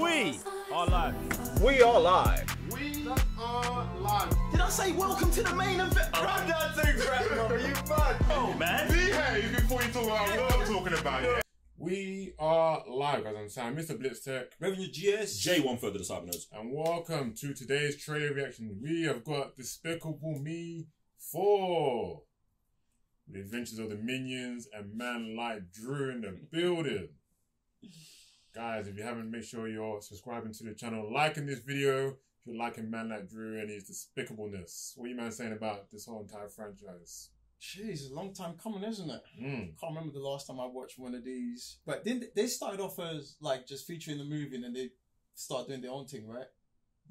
We are live. We are live. We are live. Did I say welcome to the main event? Oh. Run that thing, Grandma. You mad? Oh man. Behave before you talk about what I'm talking about. Yeah. We are live, guys. I'm Sam, Mr. Blitz Tech, Revenue GS. J one further the Cybernerds. and welcome to today's trailer reaction. We have got Despicable Me 4. The Adventures of the Minions and Man Like Gru in the building. Guys, if you haven't, make sure you're subscribing to the channel, liking this video. If you're liking Man Like Gru and his despicableness. What are you man saying about this whole entire franchise? Jeez, a long time coming, isn't it? Mm. Can't remember the last time I watched one of these. But then they started off as like just featuring the movie, and then they start doing their own thing, right?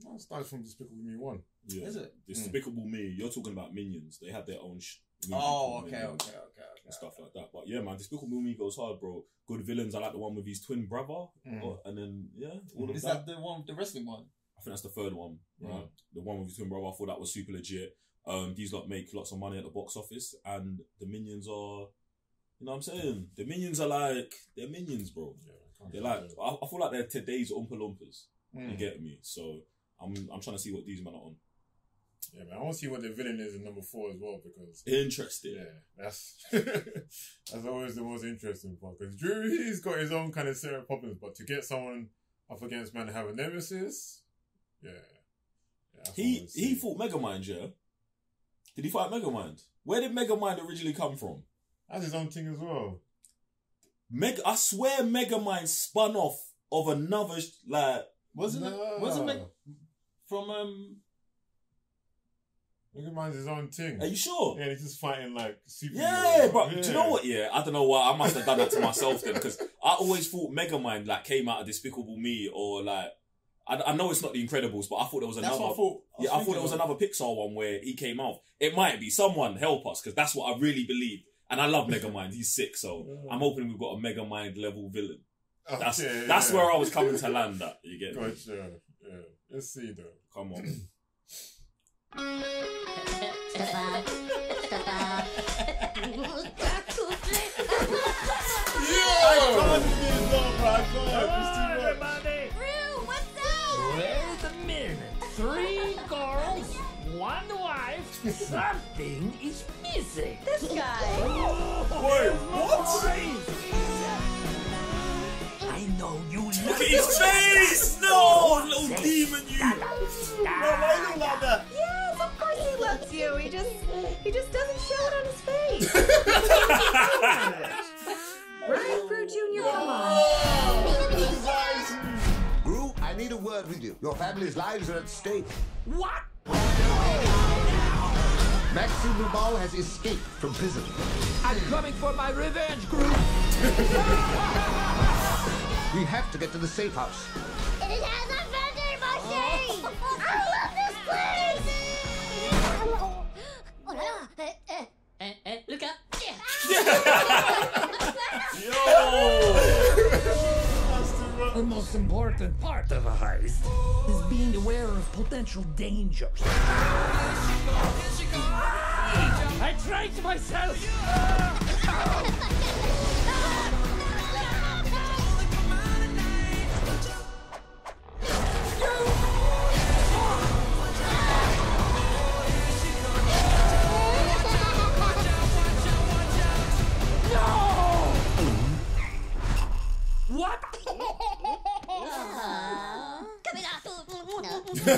That starts from Despicable Me 1. Yeah. Is it? Despicable Me. You're talking about Minions. They had their own. Sh- movie Oh, okay, okay, Minions okay, okay. And stuff like that. But yeah, man, Despicable Me goes hard, bro. Good villains. I like the one with his twin brother. Mm. And then yeah, all of Is that. that the one, the wrestling one? I think that's the third one. Right? Mm. The one with his twin brother. I thought that was super legit. Um, these lot make lots of money at the box office, and the Minions are. You know what I'm saying? The Minions are like they're Minions, bro. Yeah, They're like. I, I feel like they're today's Oompa Loompas. You Mm. get me? So I'm I'm trying to see what these men are on. Yeah, man. I want to see what the villain is in number four as well because Interesting. yeah, that's that's always the most interesting part. Because Gru, he's got his own kind of set of problems, but to get someone up against man and have a nemesis, yeah. yeah that's what I He he fought Megamind, yeah. Did he fight Megamind? Where did Megamind originally come from? that's his own thing as well. Meg, I swear Megamind spun off of another like. Wasn't No. it? Wasn't it from um? At mine's his own thing. Are you sure? Yeah, he's just fighting like super. Yeah, but do you know what? Yeah, I don't know why. I must have done that to myself then because I always thought Megamind like came out of Despicable Me or like. I, I know it's not the Incredibles, but I thought there was That's another. what I thought. yeah, I thought there was another Pixar one where he came out. It might be someone help us because that's what I really believe. And I love Megamind. He's sick, so Yeah. I'm hoping we've got a Megamind level villain. Okay, That's yeah. that's where I was coming to land at. You get me? Gotcha. Yeah, let's see though. Come on. Three girls, one wife. Something is missing. This guy. Wait, what? I know you Look love at his face! Need a word with you. Your family's lives are at stake. What? Maxime Le Mal has escaped from prison. I'm coming for my revenge, Gru. We have to get to the safe house. It has a vending machine. I love this place. Oh, la la. Eh, eh. Eh, eh, look up. The most important part of a heist is being aware of potential dangers. I trained myself.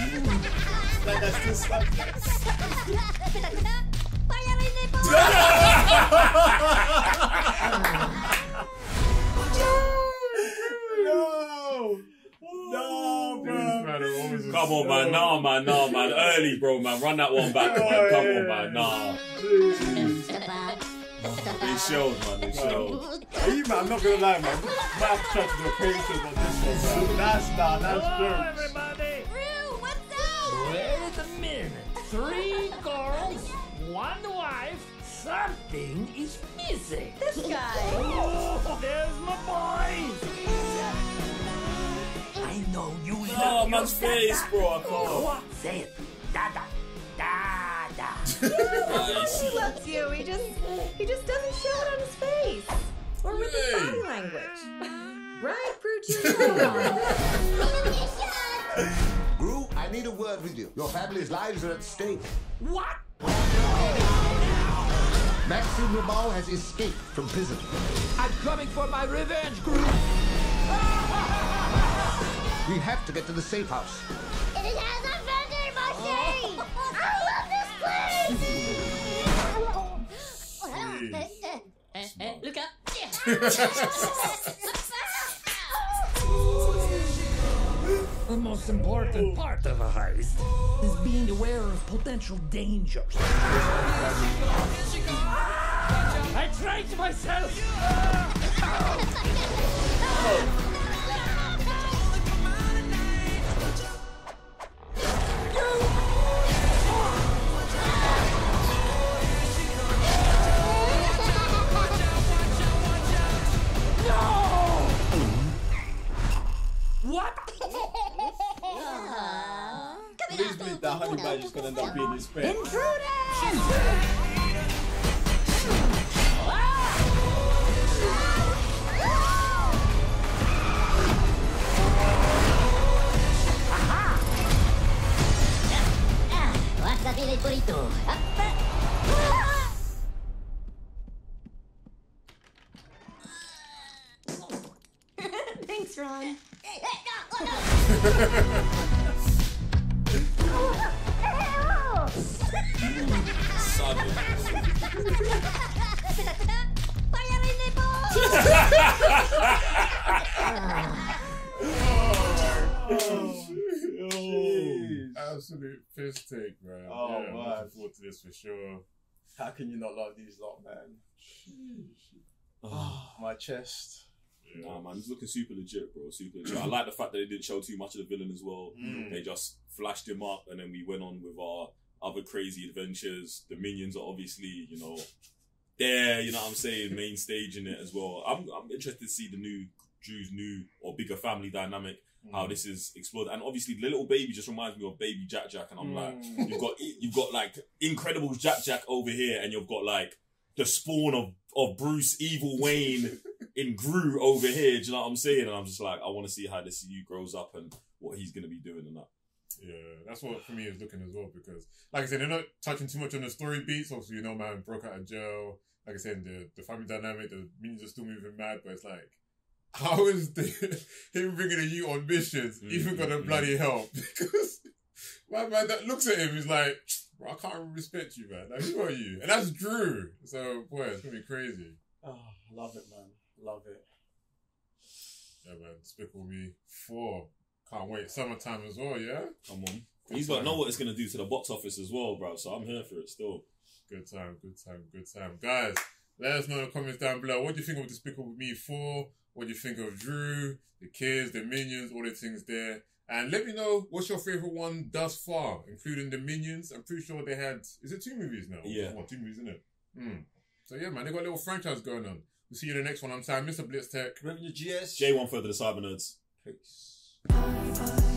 No, no, bro. Come on, man. Nah, man. Nah, man. Early, bro, man. Run that one back, man. Come on, man. Nah. They showed, man. They showed. Are you, man, I'm not gonna lie, man. Might have to try to do a crazy shit this one. That's not. That's Hello, true. Wait a minute. Three girls, one wife. Something is missing. This guy. Oh, there's my boys. I know you Oh, love your face, dada. bro. I Say it. Dada. Dada. Nice. He loves you. He just he just doesn't show it on his face or with his body language. Right, Gru Junior? Gru, I need a word with you. Your family's lives are at stake. What? Maxime Le Mal has escaped from prison. I'm coming for my revenge, Gru. We have to get to the safe house. It has a vending machine. I love this place. Eh, eh, look up. most important part of a heist is being aware of potential dangers. I tricked myself. believe that gonna end up being his pet. Wasabi el burrito. Thanks, Ron. Savage. Bayarin niyo po! Jeez. Absolute piss take, man. Oh, yeah, I'm man. looking forward to this for sure. How can you not love these lot, man? Oh, my chest. Nah, man, it's looking super legit, bro. Super legit. I like the fact that they didn't show too much of the villain as well. Mm. They just flashed him up, and then we went on with our other crazy adventures. The minions are obviously, you know, there. You know what I'm saying? Main stage in it as well. I'm I'm interested to see the new Gru's new or bigger family dynamic. How mm. this is explored, and obviously the little baby just reminds me of baby Jack Jack, and I'm like, mm. you've got you've got like incredible Jack Jack over here, and you've got like the spawn of of Bruce Evil Wayne in Gru over here. Do you know what I'm saying? And I'm just like, I want to see how this you grows up and what he's gonna be doing and that. Yeah, that's what for me is looking as well because, like I said, they're not touching too much on the story beats. Obviously, you know, man broke out of jail. Like I said, the the family dynamic, the minions are still moving mad, but it's like, how is the him bringing a you on missions mm, even gonna Mhm. bloody mm. help? Because my man that looks at him is like, bro, I can't respect you, man. Like, who are you? And that's Gru. So, boy, it's gonna be crazy. Oh, love it, man. Love it. Yeah, man. Despicable Me four. Can't wait. Summertime as well. Yeah. Come on. He's got to know what it's gonna do to the box office as well, bro. So I'm here for it still. Good time, good time, good time. Guys, let us know in the comments down below. What do you think of Despicable Me 4? What do you think of Gru, the kids, the minions, all the things there? And let me know what's your favorite one thus far, including the minions. I'm pretty sure they had, is it two movies now? Yeah. What, two movies, isn't it? Hmm. So yeah, man, they got a little franchise going on. We'll see you in the next one. I'm Sam, Mr. Blitz Tech. Revenue GS. J1 further the Cyber Nerds. Bye.